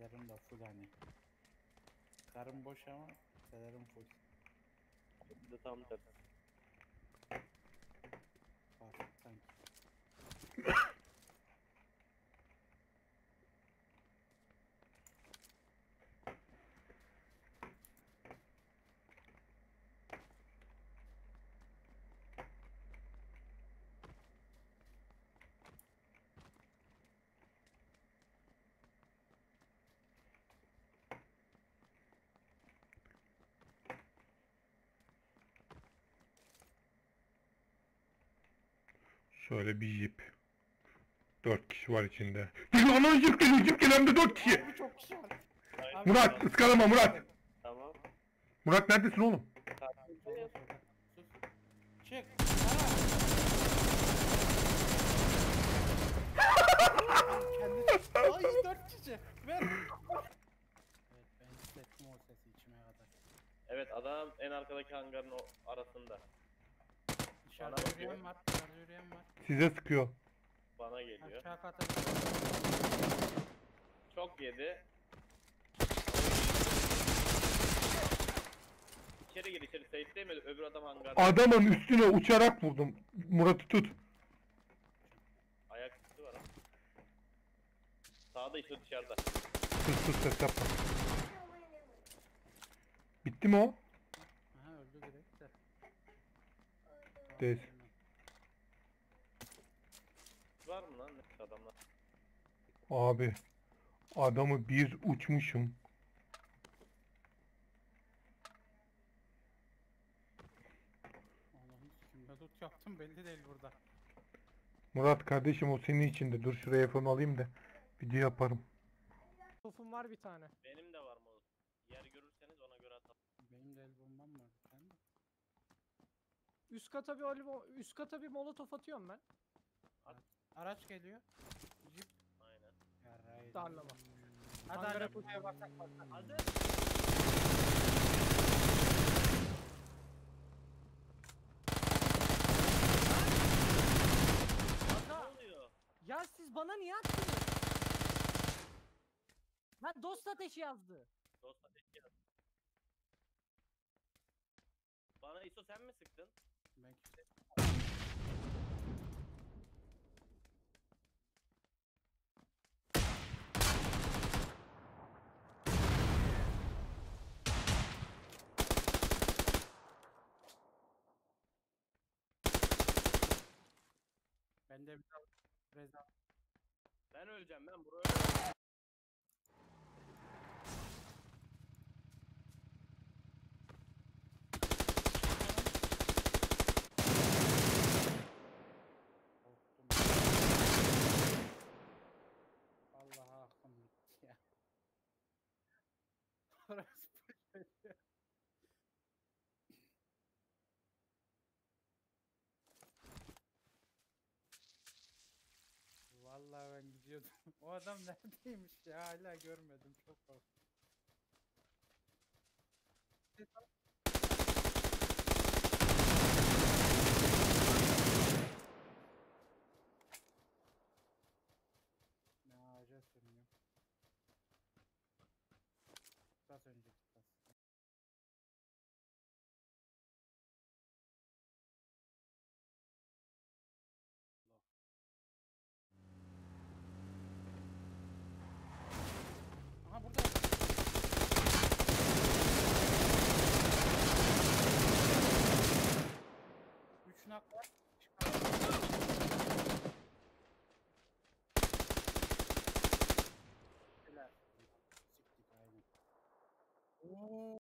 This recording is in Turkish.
Selerim de full hani. Karım boş ama selerim full. Bir de tam tersi. Var sanki. Şöyle bir jip. Dört kişi var içinde. Bir anan jip geliyor jip gelen de dört kişi. Abi çok kişi var. Murat ıskalama Murat. Tamam. Murat neredesin oğlum? Çık. Kendi Ay dört kişi. Ver. Evet ben hissettim o sesi içime kadar. Evet adam en arkadaki hangarın o arasında. Dışarıda Bana bakıyor. yürüyen var. Size sıkıyor. Bana geliyor. Aşağı kata. Çok yedi. İçeri gir içeri safe değil mi? Öbür adam hangarda. Adamın üstüne uçarak vurdum. Murat'ı tut. Ayak sesi var ama. Sağda işte dışarıda. Sus sus ses yapma. Bitti mi o? Aha öldü direkt de. Değil. Var mı lan ne adamlar? Abi. Adamı bir uçmuşum. Allah'ım kimde tut yaptım belli değil burada. Murat kardeşim o senin içinde. Dur şuraya fon alayım da video yaparım. Tofum var bir tane. Benim de var mı? Yer görürseniz ona göre atalım. Benim de el bombam var. Sen de. Üst kata bir olivo, üst kata bir molotof atıyorum ben. Araç geliyor. Jeep. Aynen. Yaraydı. Darlama. Hadi Hangara hadi. baksak baksak. Hadi. Ne oluyor? Ya siz bana niye attınız? Ben dost ateşi yazdı. Dost ateş yaz. Bana ISO sen mi sıktın? Ben kimse... de bir daha Reza. Ben öleceğim ben buraya öleceğim. Vallahi aklım gitti ya. Orası O adam neredeymiş ya hala görmedim çok korktum. Ne ağaca sürünüyor. Bas önce